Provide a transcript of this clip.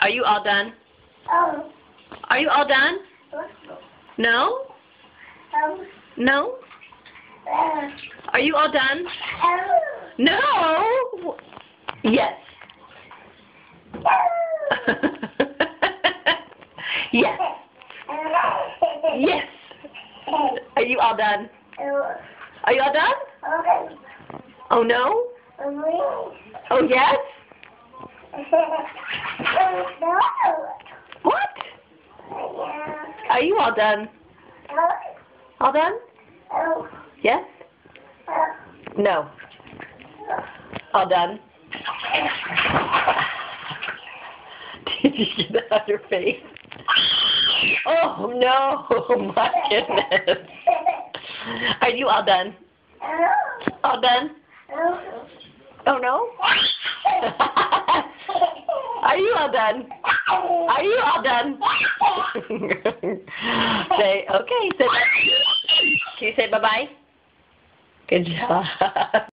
Are you all done? Oh. Are you all done? No? Um. No? Uh. Are you all done? Oh. No? Yes. yes. Yes. Are you all done? Are you all done? Oh no? Oh yes? What? Are you all done? All done? Yes? No. All done? Did you get that on your face? Oh no, oh my goodness. Are you all done? All done? Oh no? Are you all done? Are you all done? say, okay, say bye. Can you say bye-bye? Good job.